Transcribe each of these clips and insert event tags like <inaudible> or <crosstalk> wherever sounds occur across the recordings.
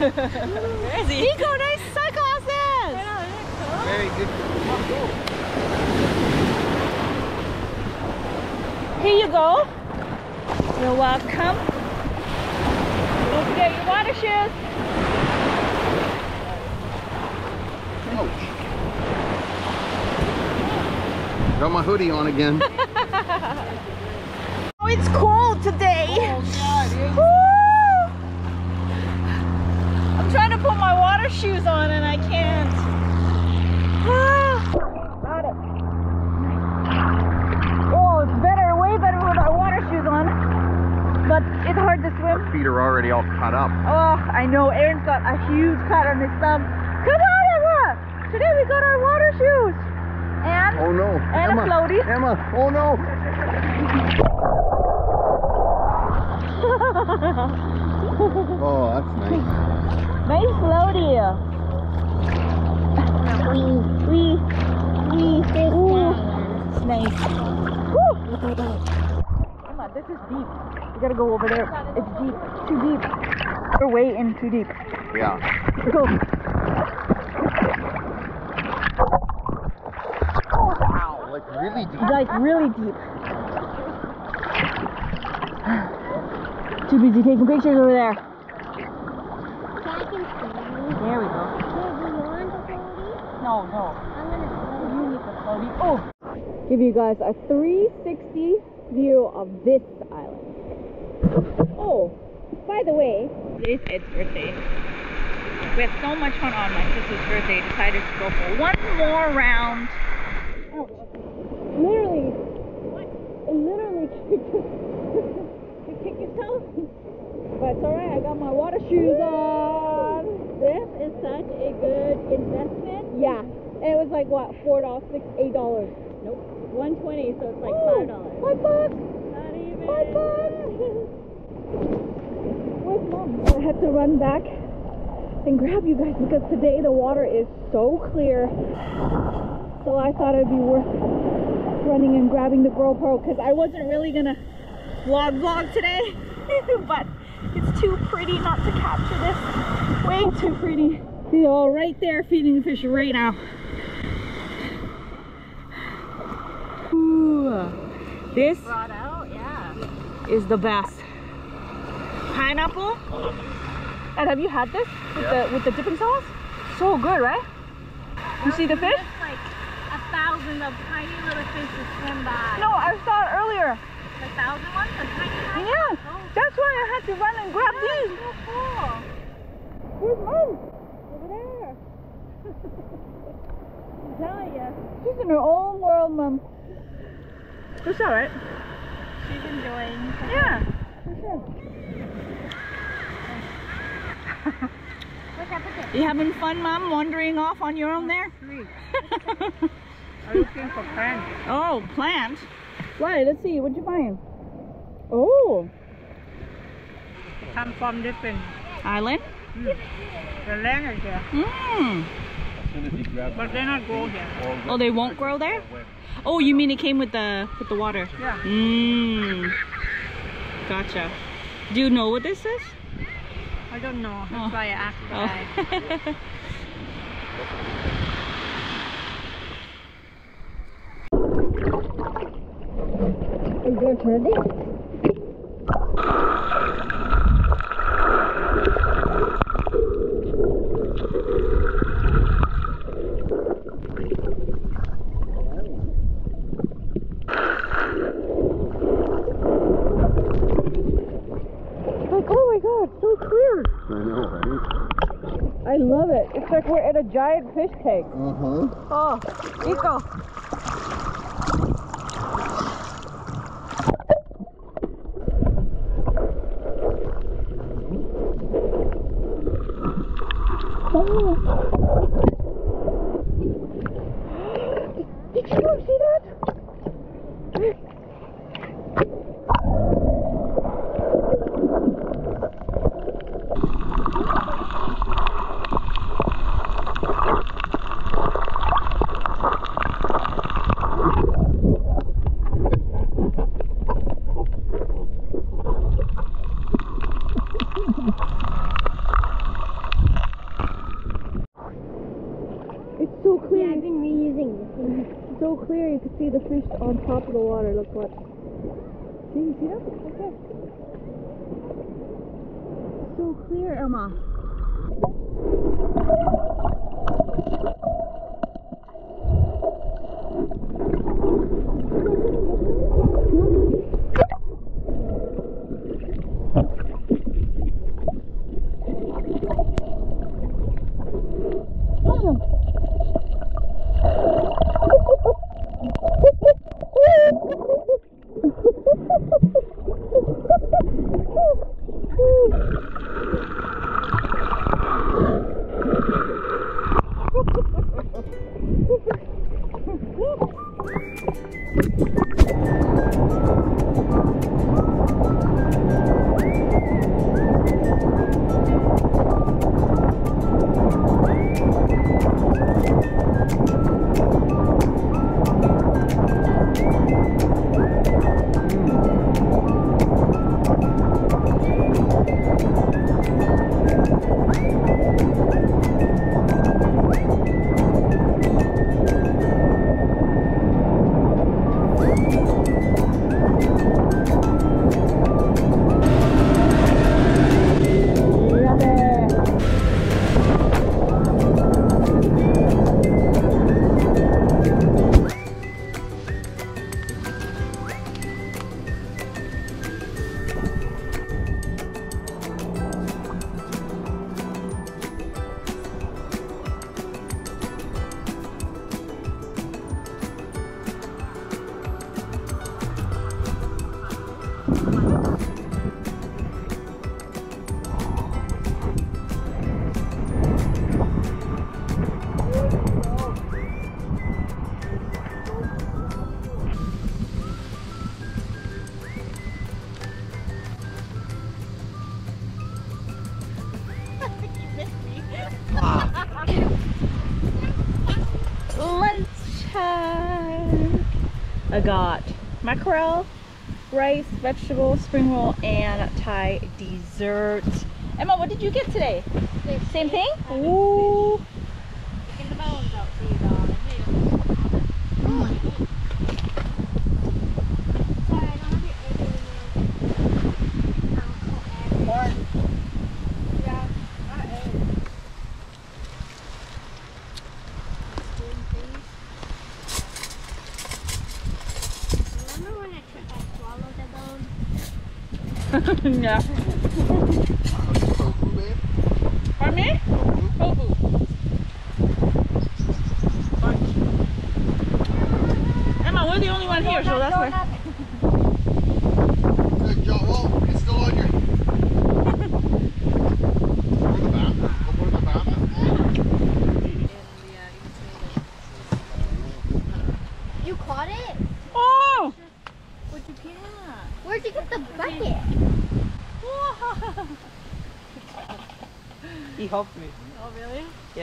Where is he? Nico, nice sunglasses. Very good. Here you go. You're welcome. Don't forget your water shoes. Ouch. Got my hoodie on again. <laughs> Oh, it's cold today. God, Woo! I'm trying to put my water shoes on and I can't. Ah. Got it. Oh, it's better, way better with my water shoes on. But it's hard to swim. Our feet are already all cut up. Oh, I know. Aaron's got a huge cut on his thumb. Come on, Emma! Today we got our water shoes. And Oh no. And a Emma. floaty. Emma. Oh no. <laughs> Oh, that's nice. Nice floaty. Wee, wee, wee. Ooh, it's nice. Woo. Emma, this is deep. You gotta go over there. It's deep. Too deep. We're way in too deep. Yeah. Go. Wow. Like really deep. Like really deep. Too busy taking pictures over there. There we go. No, no. You need the floaty. Oh! Give you guys a 360 view of this island. Oh, by the way, today's Ed's birthday. We had so much fun on my sister's birthday. Decided to go for one more round. Ouch. Literally. What? Literally <laughs> kicked You kick yourself? But it's alright, I got my water shoes on. This is such a good investment. Yeah. And it was like what, four dollars, six, eight dollars. Nope. 120, so it's like Oh, five dollars. Five bucks. Not even. Five bucks. <laughs> Where's mom? I had to run back and grab you guys because today the water is so clear. So I thought it'd be worth running and grabbing the GoPro because I wasn't really gonna vlog vlog today, <laughs> but it's too pretty not to capture this. Way too pretty. See all right there feeding the fish right now. Ooh, this out, yeah. is the best. Pineapple. And have you had this with Yeah. the with the dipping sauce? So good, right? You see the fish? Like a thousand of tiny little fish swim by. No, I saw it earlier. Thousand ones? A tiny, tiny Yeah, Oh, that's why I had to run and grab these. so cool. Where's mom? Over there. <laughs> I'm telling you, She's in her own world, mom. It's all right. she's enjoying. Yeah, for sure. What's happening? You having fun, mom? Wandering off on your own there? <laughs> I'm looking for friends. Oh, plant. Right, let's see. What'd you find? Oh, Come from different. island. Hmm. The land is there, Mmm. but they're not grow here. Oh, they won't grow there? Oh, you mean it came with the with the water? Yeah. Mmm. Gotcha. Do you know what this is? I don't know. That's Oh. why I asked. Oh. <laughs> Are you going to turn it? Like, oh my god, so Oh clear. I? I love it. It's like we're at a giant fish tank. Huh. Oh, Nico. Did I got mackerel, rice, vegetable, spring roll, and Thai dessert. Emma, what did you get today? Same thing? Ooh. yeah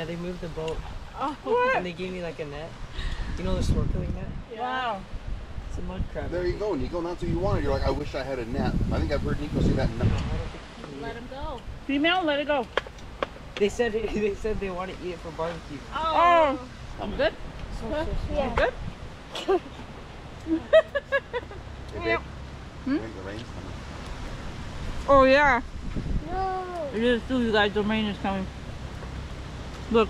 they moved the boat What? <laughs> and they gave me like a net. You know the snorkeling net? Yeah. Wow. It's a mud crab. There you go, Nico. That's what you wanted. You're like, I wish I had a net. I think I've heard Nico say that. n- Let him go. Female, let it go. They said <laughs> they said they want to eat it for barbecue. Oh. I'm good. Yeah. Good? Hey, babe. Hmm? I think the rain's coming. Oh, yeah. No. It is too, you guys. The rain is coming. Look.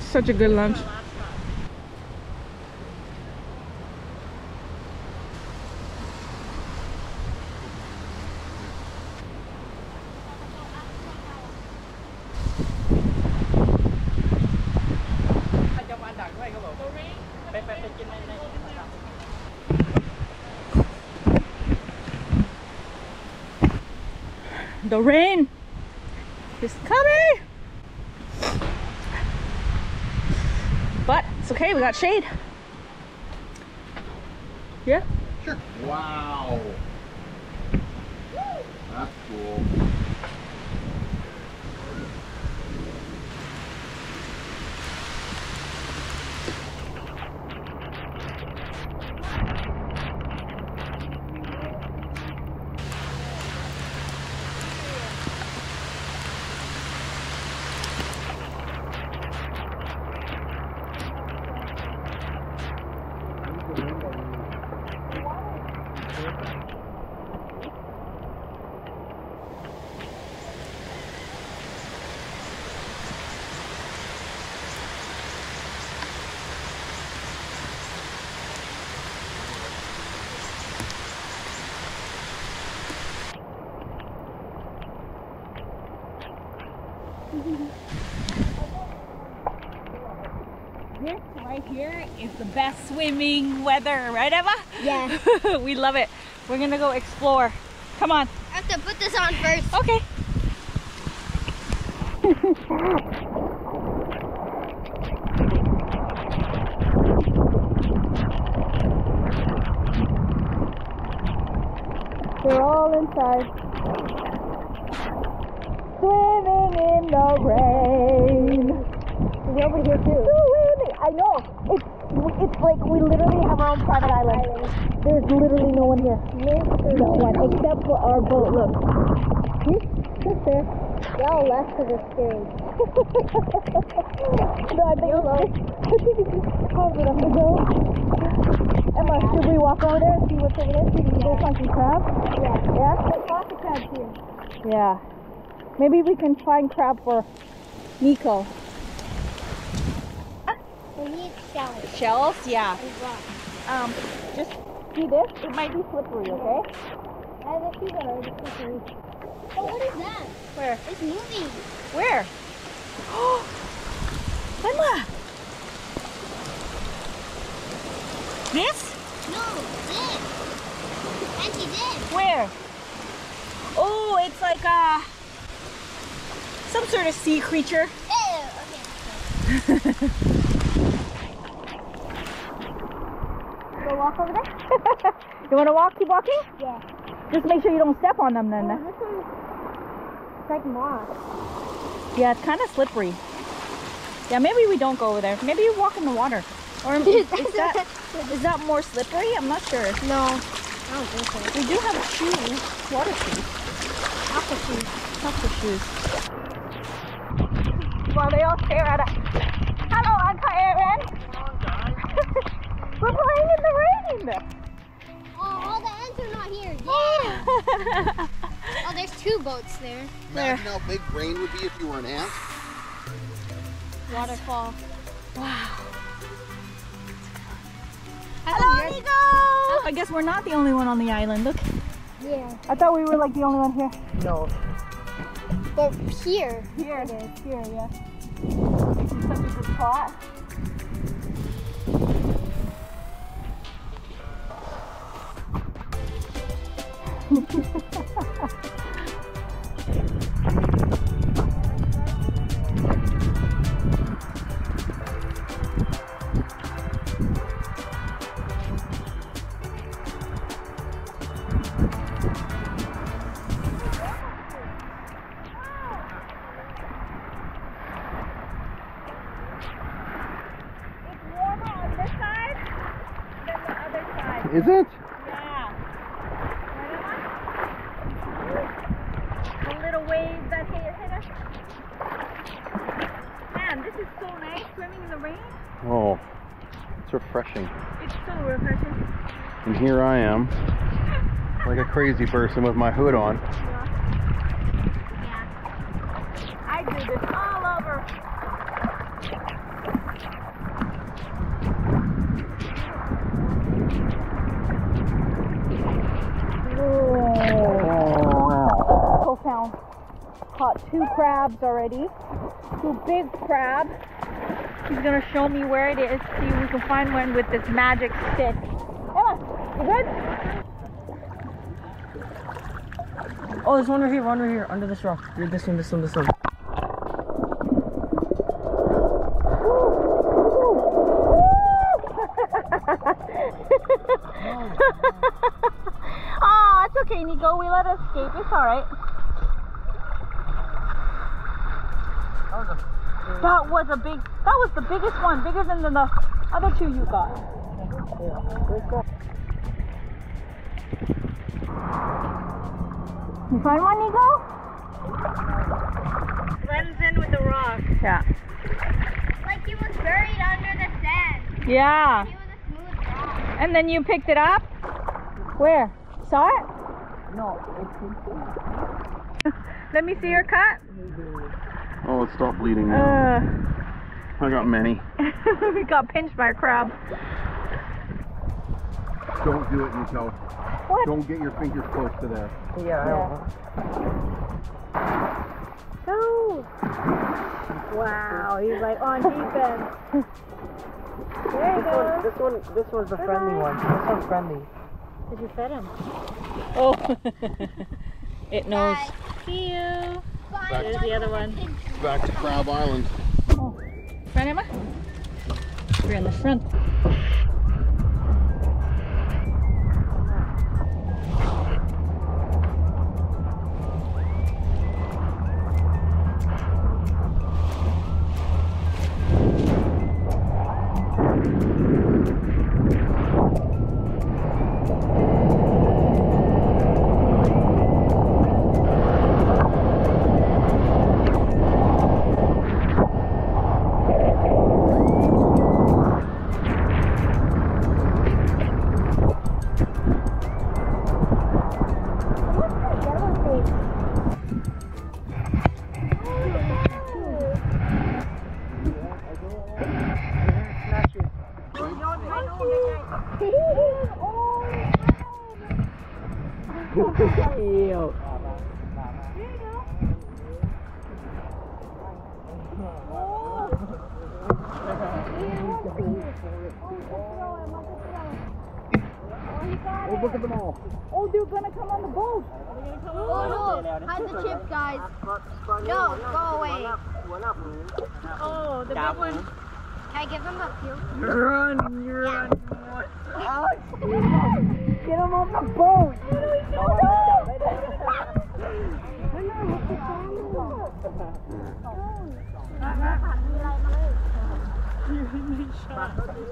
Such a good lunch. The rain is coming. But it's okay, we got shade. Yeah. Sure. Wow. That's cool. This right here is the best swimming weather, right, Emma? Yeah. <laughs> we love it. We're gonna go explore. Come on. I have to put this on first. Okay. They're all inside. Over here too. Swimming. I know. It's it's like we literally have our own private island. There's literally no one here. No one except for our boat. Look. Just there. Y'all left because it's scary. <laughs> No, I think it's, I think it's just covered on the boat. Emma, should we walk over there and see what's over there? See if we can go find some crabs? Yeah. Yeah? There's lots of crabs here. Yeah. Maybe we can find crab for Nico. We need shells Shells? Yeah. Um, just see this. It might be slippery, okay? As a few that are slippery. Oh, what is that? Where? It's moving. Where? Oh! Emma! This? No, this. Auntie, this. Where? Oh, it's like a some sort of sea creature. Ew. Okay. <laughs> Go walk over there? <laughs> you want to walk? Keep walking. Yeah. Just make sure you don't step on them then. Oh, this one, it's like moss. Yeah, it's kind of slippery. Yeah, maybe we don't go over there. Maybe you walk in the water. Or <laughs> is, is that is that more slippery? I'm not sure. No, I don't think so. We do have shoes, water shoes, Aqua shoes. aqua shoes. Well, they all stare at us. Hello, Uncle Aaron. We're playing in the rain. Oh, all the ants are not here. <laughs> Yeah. oh, there's two boats there. Imagine how big brain would be if you were an ant. Waterfall. wow. Hello, Hello, Nico. I guess we're not the only one on the island. Look, Yeah. I thought we were like the only one here. No. But here. Here it is. Here, yeah. This is such a good spot. Música <laughs> crazy person with my hood on. Yeah. I do this all over. Found caught two crabs already. Two big crab. He's gonna show me where it is. See if we can find one with this magic stick. Emma, you good? Oh, there's one right here, one right here, under this rock. Here, this one, this one, this one. <laughs> oh, it's okay, Nico. We let it escape. It's all right. That was a big. That was the biggest one, bigger than the, the other two you got. You find one, Nico? Blends in with the rock. Yeah. Like he was buried under the sand. Yeah. He was a smooth rock. And then you picked it up? Where? Saw it? No, <laughs> Let me see your cut. Oh, it stopped bleeding now. Uh, I got many. <laughs> we got pinched by a crab. Don't do it, Nico. What? Don't get your fingers close to there. Yeah, I Yeah. don't. No. Wow, he's like on <laughs> defense. there he This one, goes. this one, this one's the friendly one. This one's friendly. Did you fed him? Oh, <laughs> it knows. Guys, See you. bye. There's the other one. Back to Crab Island. Front, Emma? We're in the front. Ew. Oh, look at them all. Oh, they're gonna come on the boat. Oh no, hide the chip, guys. No, go away. Oh, the big one. Can I give him a few? Run, run. Alex, ah, get him off the boat.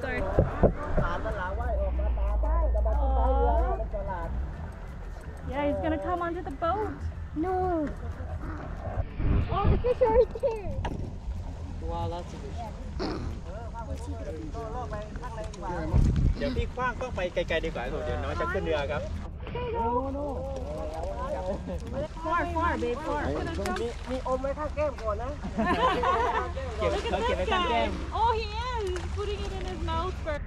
Sorry. Yeah, he's gonna come onto the boat. No. Oh, the fish are right there. Wow, lots of fish. เดี๋ยวพี่คว้างกล้องไปไกลๆดีกว่าเดี๋ยวน้องจะขึ้นเรือครับ Far, far, babe, far. มีอมไว้ข้างแก้มก่อนนะ เก็บเขาเก็บไว้ข้างแก้ม Oh, he is. He's putting it in his mouth first.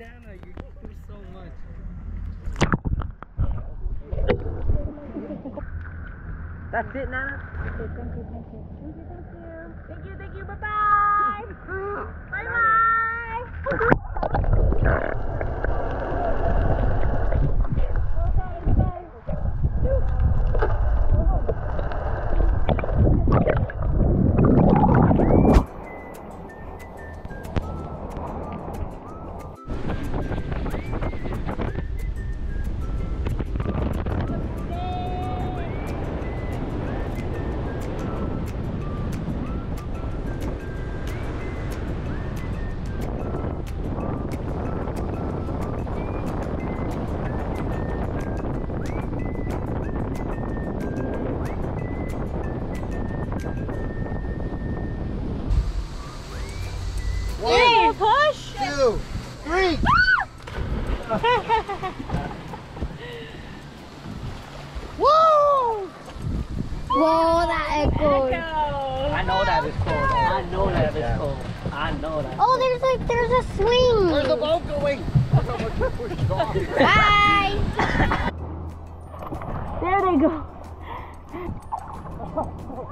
Nana, you do so much. That's it, Nana? Thank you, thank you. Thank you, thank you. Thank you, thank you. Bye bye. bye bye. Hey,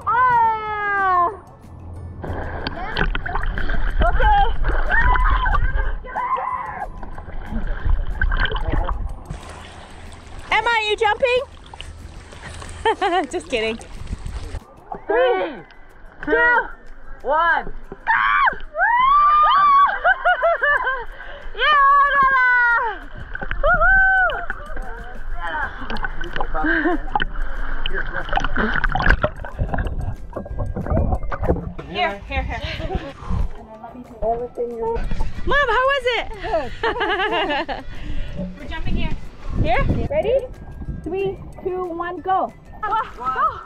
Ah! Okay. Emma, you jumping? <laughs> Just kidding. Three, two, one. Here, here, here. Mom, how was it? <laughs> We're jumping here. Here? Ready? Three, two, one, go. Go.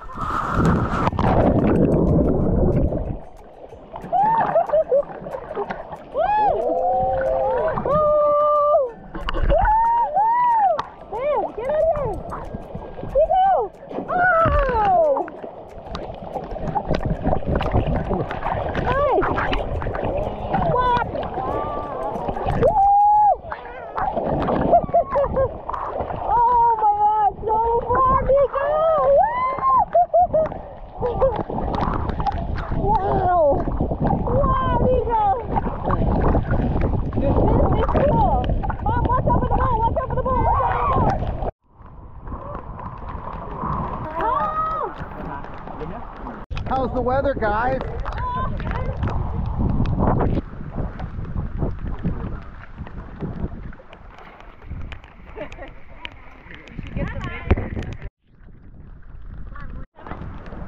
Guys.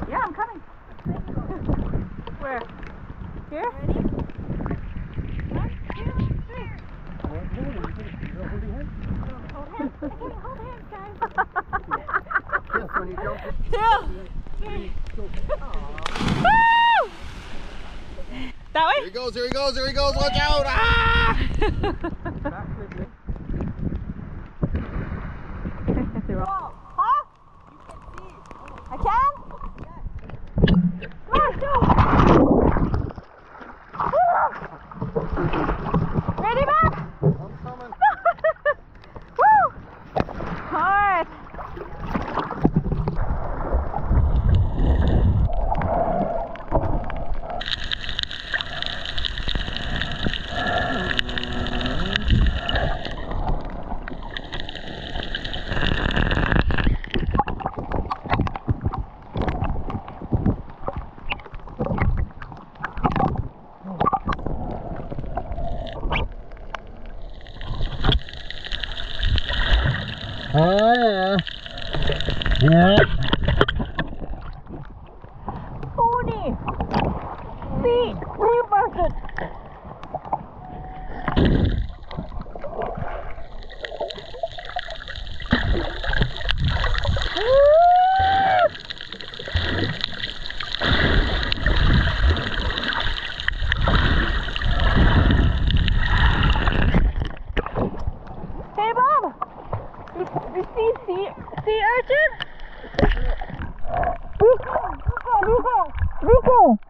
Yeah, I'm coming. Where? Here? <laughs> Yes, when you jump Yeah. Woo! That There way? he goes, there he goes, there he goes. Watch out! Ah! <laughs> 미코 미코 미코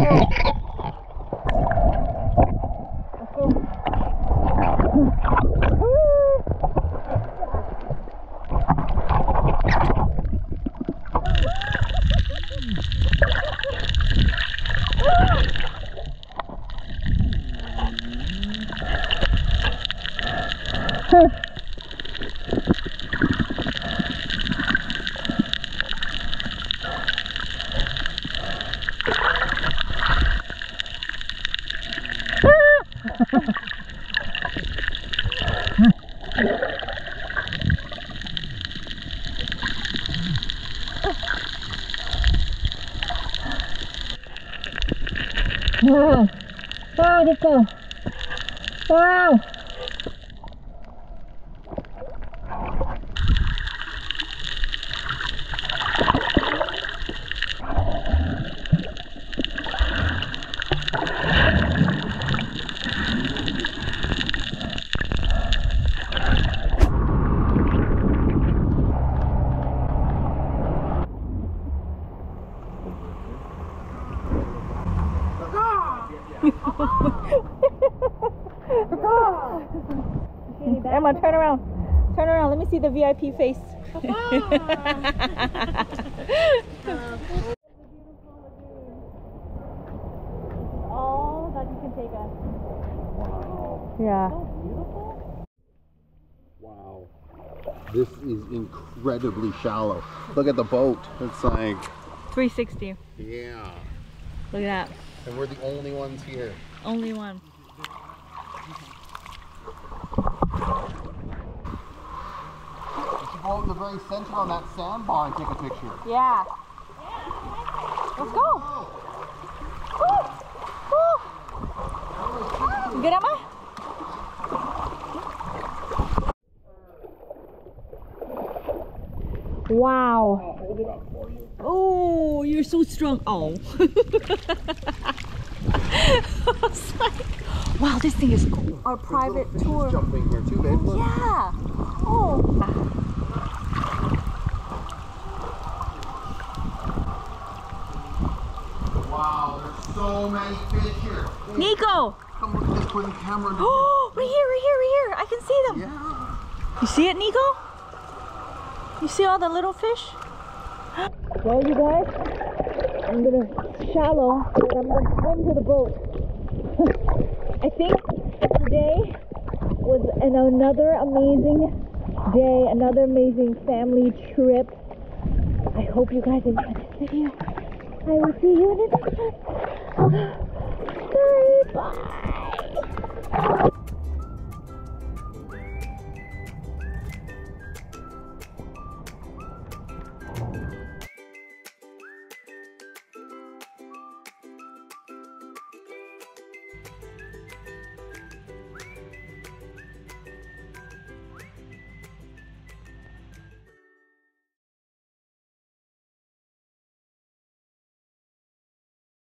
Oh, <laughs> see the VIP face. <laughs> All that you can take us. yeah. Wow. This is incredibly shallow. Look at the boat. It's like, 360. yeah. Look at that. And we're the only ones here. Only one. You should go out in the very center on that sandbar and take a picture. Yeah. Let's go. Woo! Woo! Good, Emma? Wow. Oh, you're so strong. Oh. <laughs> I was like, wow, this thing is cool. Our private tour. Jumping here too, babe. Yeah. Oh. Wow, there's so many fish here. Nico. Come look at this <gasps> camera. Oh, right here, right here, right here. I can see them. Yeah. You see it, Nico? You see all the little fish? Well, you guys, I'm gonna shallow, but I'm gonna swim to the boat. <laughs> I think today was an, another amazing day, another amazing family trip. I hope you guys enjoyed this video. I will see you in the next one. Bye. Bye.